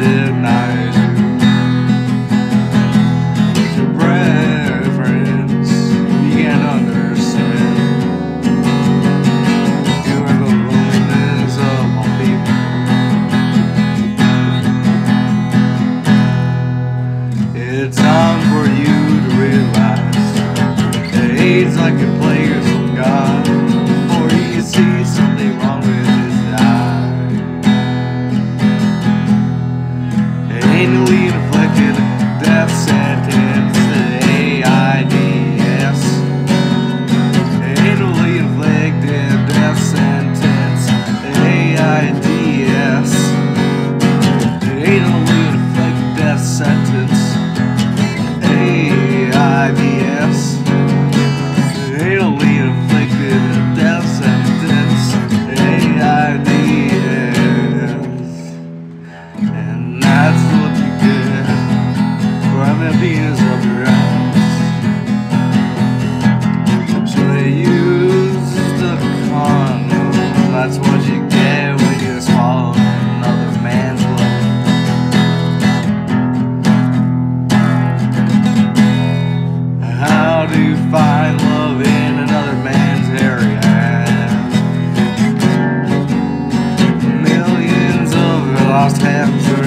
denies you. Your understand. You are the loneliness of people. It's time for you to realize like a plague of God. manually inflicted death sentence. AIDS. Manually inflicted death sentence. AIDS. Anally they the condom. That's what you get when you swallow another man's love. How do you find love in another man's hairy hands? Millions of lost hands.